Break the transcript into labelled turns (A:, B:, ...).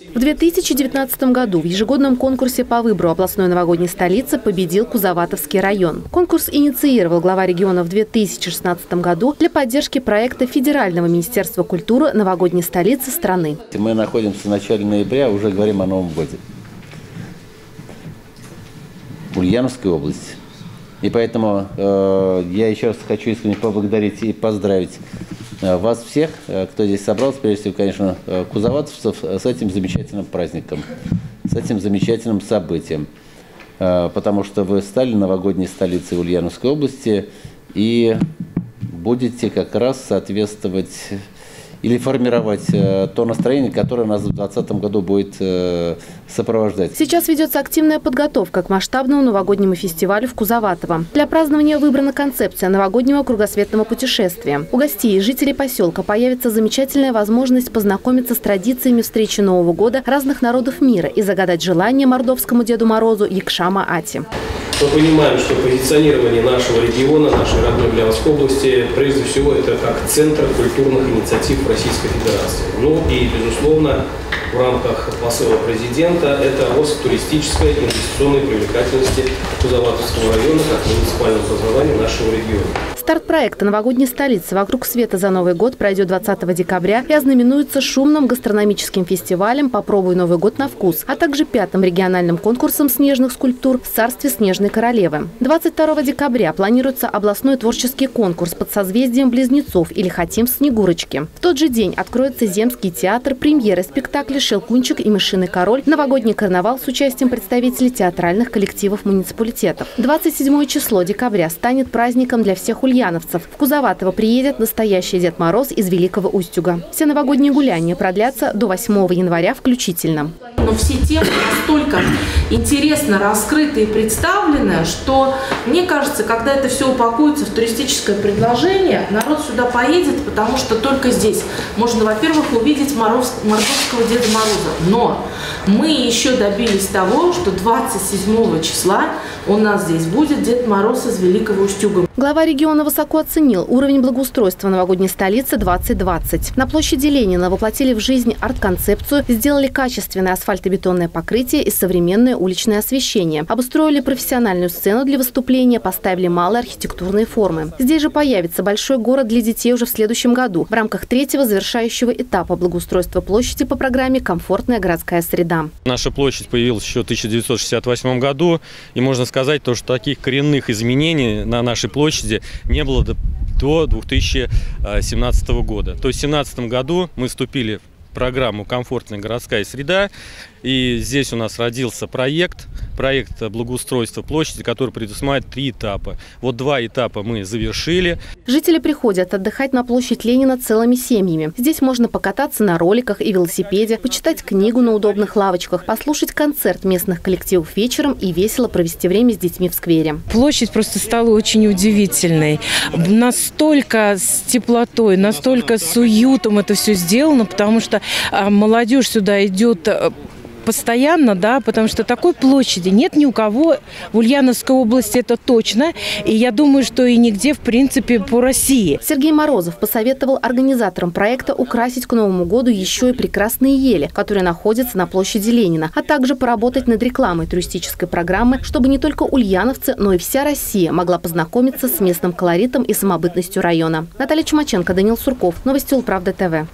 A: В 2019 году в ежегодном конкурсе по выбору областной новогодней столицы победил Кузоватовский район. Конкурс инициировал глава региона в 2016 году для поддержки проекта Федерального министерства культуры новогодней столицы страны.
B: Мы находимся в начале ноября, уже говорим о Новом годе. Ульяновской области. И поэтому э, я еще раз хочу искренне поблагодарить и поздравить вас всех, э, кто здесь собрался, прежде всего, конечно, э, кузоватовцев, с этим замечательным праздником, с этим замечательным событием. Э, потому что вы стали новогодней столицей Ульяновской области и будете как раз соответствовать или формировать э, то настроение, которое нас в 2020 году будет э, сопровождать.
A: Сейчас ведется активная подготовка к масштабному новогоднему фестивалю в Кузоватово. Для празднования выбрана концепция новогоднего кругосветного путешествия. У гостей и жителей поселка появится замечательная возможность познакомиться с традициями встречи Нового года разных народов мира и загадать желание мордовскому Деду Морозу Якшама Ати.
C: Мы понимаем, что позиционирование нашего региона, нашей родной Ульяновской области, прежде всего, это как центр культурных инициатив Российской Федерации. Ну и, безусловно, в рамках посыла президента это рост туристической инвестиционной привлекательности Кузоватовского района как муниципального образования нашего региона.
A: Старт проекта «Новогодняя столица. Вокруг света за Новый год» пройдет 20 декабря и ознаменуется шумным гастрономическим фестивалем «Попробуй Новый год на вкус», а также пятым региональным конкурсом снежных скульптур в царстве Снежной Королевы. 22 декабря планируется областной творческий конкурс под созвездием Близнецов или «Хотим Снегурочки». В тот же день откроется Земский театр, премьеры спектакля «Щелкунчик» и «Мышиный король», новогодний карнавал с участием представителей театральных коллективов муниципалитетов. 27 число декабря станет праздником для всех ульяновцев. В Кузоватово приедет настоящий Дед Мороз из Великого Устюга. Все новогодние гуляния продлятся до 8 января включительно.
D: Но все темы настолько интересно раскрыты и представлены, что мне кажется, когда это все упакуется в туристическое предложение, народ сюда поедет, потому что только здесь можно, во-первых, увидеть Мороз, Мордовского Деда Мороза. Но мы еще добились того, что 27 числа у нас здесь будет Дед Мороз из Великого Устюга.
A: Глава региона высоко оценил уровень благоустройства новогодней столицы 2020. На площади Ленина воплотили в жизнь арт-концепцию, сделали качественное асфальтобетонное покрытие и современное уличное освещение, обустроили профессиональную сцену для выступления, поставили малые архитектурные формы. Здесь же появится большой город для детей уже в следующем году в рамках третьего завершающего этапа благоустройства площади по программе «Комфортная городская среда».
E: Наша площадь появилась еще в 1968 году, и можно сказать, то, что таких коренных изменений на нашей площади не было до, до 2017 года. То есть в 2017 году мы вступили программу «Комфортная городская среда», и здесь у нас родился проект – проект благоустройства площади, который предусматривает три этапа. Вот два этапа мы завершили.
A: Жители приходят отдыхать на площадь Ленина целыми семьями. Здесь можно покататься на роликах и велосипеде, почитать книгу на удобных лавочках, послушать концерт местных коллективов вечером и весело провести время с детьми в сквере.
F: Площадь просто стала очень удивительной. Настолько с теплотой, настолько с уютом это все сделано, потому что а, молодежь сюда идет а, постоянно, да, потому что такой площади нет ни у кого в Ульяновской области, это точно. И я думаю, что и нигде, в принципе, по России.
A: Сергей Морозов посоветовал организаторам проекта украсить к Новому году еще и прекрасные ели, которые находятся на площади Ленина, а также поработать над рекламой туристической программы, чтобы не только ульяновцы, но и вся Россия могла познакомиться с местным колоритом и самобытностью района. Наталья Чумаченко, Данил Сурков. Новости Улправда ТВ.